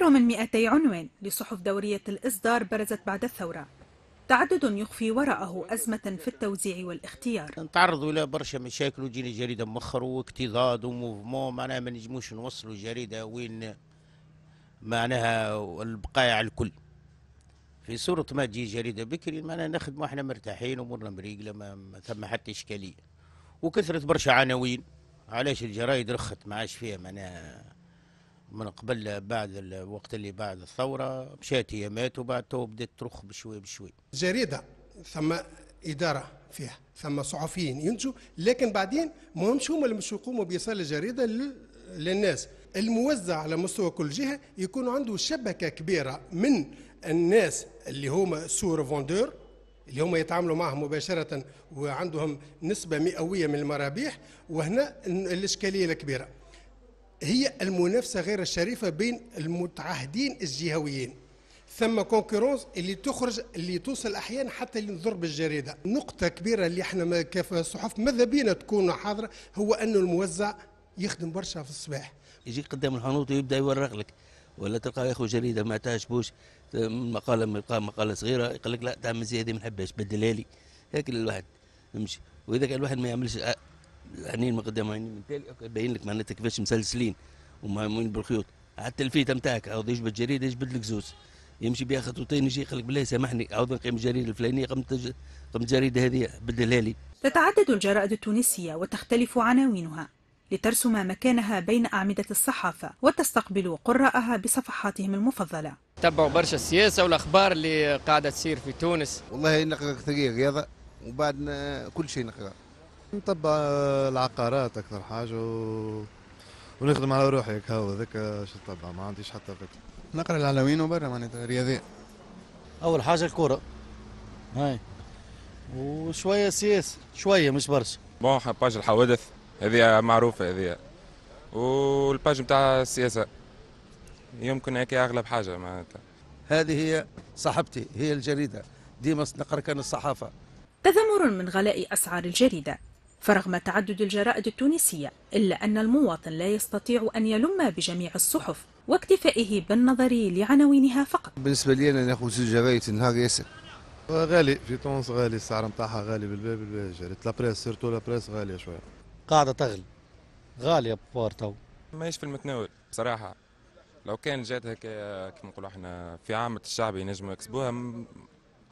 أكثر من 200 عنوان لصحف دورية الإصدار برزت بعد الثورة. تعدد يخفي وراءه أزمة في التوزيع والاختيار. نتعرضوا إلى برشا مشاكل وتجيني جريدة مخر واكتظاظ وموفمون معناها ما نجموش نوصلوا جريدة وين معناها البقايا الكل. في صورة ما تجي جريدة بكري معناها نخدموا إحنا مرتاحين امورنا مريقلة ما, ثم حتى إشكالية. وكثرت برشا عناوين علاش الجرايد رخت ما عادش فيها معناها من قبل بعد الوقت اللي بعد الثورة مشات هي مات وبعد تو بدات ترخ بشوي بشوي. جريدة ثم إدارة فيها ثم صحفيين ينتجوا لكن بعدين مهمش هما اللي مش يقوموا بإيصال الجريدة لل- للناس. الموزع على مستوى كل جهة يكون عنده شبكة كبيرة من الناس اللي هما سور فوندور اللي هما يتعاملوا معهم مباشرة وعندهم نسبة مئوية من المرابيح وهنا الإشكالية الكبيرة. هي المنافسة غير الشريفة بين المتعهدين الجهويين. ثم كونكورونس اللي تخرج اللي توصل أحيانا حتى اللي نضر بالجريدة. نقطة كبيرة اللي إحنا كصحف ماذا بينا تكون حاضرة هو انه الموزع يخدم برشا في الصباح. يجيك قدام الحانوت ويبدأ يورق لك. ولا تلقى ياخذ جريدة ما تعجبوش مقالة مقالة مقالة صغيرة يقول لك لا تعمل زي هذه ما نحبهاش بدلها لي. هيك الواحد يمشي. وإذا كان الواحد ما يعملش عينين من قدام عينين من تالي يبين لك معناتها كيفاش مسلسلين ومعمولين بالخيوط. حتى الفيته نتاعك عاوز يجبد جريدة يجبد لك زوز. يمشي بها خطوتين يجي يقول لك بالله سامحني عاوز نقيم الجريدة الفلانية قمت قمت الجريده هذه بدلها لي. تتعدد الجرائد التونسية وتختلف عناوينها لترسم مكانها بين أعمدة الصحافة وتستقبل قراءها بصفحاتهم المفضلة. تبعوا برشا السياسة والأخبار اللي قاعدة تصير في تونس. والله نقرأ كثير رياضه وبعدنا كل شيء نقرأ. نتبع العقارات أكثر حاجة و... ونخدم على روحي هيك هو ذاك شو نتبع ما عنديش حتى فكرة. نقرأ العناوين وبرا معناتها رياضيه أول حاجة الكرة. هاي. وشوية سياسه شوية مش برشا. Bon page الحوادث هذه معروفة هذه. وال page نتاع السياسة. يمكن هيك أغلب حاجة معناتها. هذه هي صاحبتي هي الجريدة. ديما نقرأ كان الصحافة. تذمر من غلاء أسعار الجريدة. فرغم تعدد الجرائد التونسية إلا أن المواطن لا يستطيع أن يلم بجميع الصحف واكتفائه بالنظر لعناوينها فقط. بالنسبة لي أنا ناخذ زوج جرايد في النهار ياسر. غالي في تونس غالي السعر نتاعها غالي بالباب بالباب جريدة la presse surtout la presse غالية شوية. قاعدة تغلي. غالية بوار تو. ماهيش في المتناول بصراحة. لو كان جات هيك كيما نقولوا إحنا في عامة الشعب ينجموا يكسبوها م-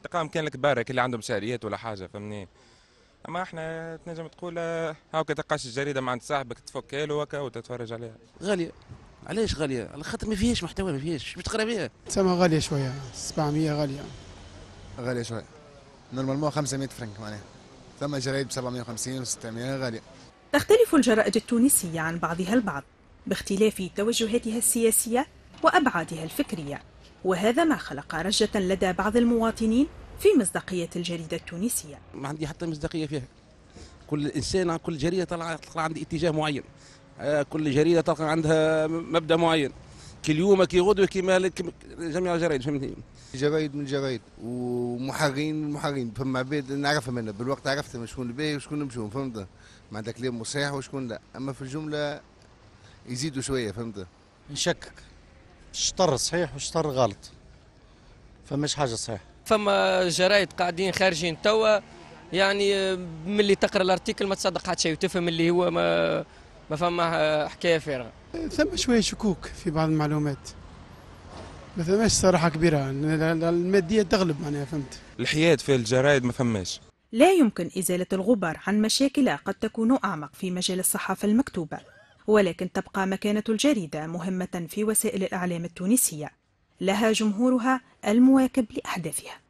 تلقاهم كان الكبار اللي عندهم شهريات ولا حاجة فهمني؟ أما إحنا تنجم تقول آه، هاكا تلقاش الجريدة مع عند صاحبك تفكها له هكا وتتفرج عليها. غالية. علاش غالية؟ على خاطر ما فيهاش محتوى ما فيهاش. باش تقرا بها. تسمى غالية شوية. 700 غالية. غالية شوية. Normalement 500 فرنك معناها. ثم جرايد ب 750 و 600 غالية. تختلف الجرائد التونسية عن بعضها البعض باختلاف توجهاتها السياسية وأبعادها الفكرية. وهذا ما خلق رجة لدى بعض المواطنين في مصداقية الجريدة التونسية. ما عندي حتى مصداقية فيها. كل إنسان كل جريدة طلع طلع عندي اتجاه معين. آه، كل جريدة تلقى عندها م- مبدأ معين. كل يوم كي غدوه كيما جميع الجرايد فهمتني؟ جرايد من جرايد ومحررين من محررين فما عباد نعرفهم أنا. بالوقت عرفتهم شكون الباهي وشكون مشون فهمت؟ معناتها كلام صحيح وشكون لا. أما في الجملة يزيدوا شوية فهمت؟ نشكك. شطر صحيح وشطر غلط. فمش حاجة صحيحة. فما جرايد قاعدين خارجين توا. يعني آه، ملي تقرأ الأرتيكل ما تصدق حتى شيء وتفهم اللي هو ما ما فما آه، حكاية فارغه ثم شوية شكوك في بعض المعلومات. ما ثماش صراحة كبيرة؟ المادية تغلب معناها فهمت؟ الحياد في الجرايد ما فماش. لا يمكن إزالة الغبار عن مشاكل قد تكون أعمق في مجال الصحافة المكتوبة ولكن تبقى مكانة الجريدة مهمة في وسائل الإعلام التونسية. لها جمهورها المواكب لأهدافها.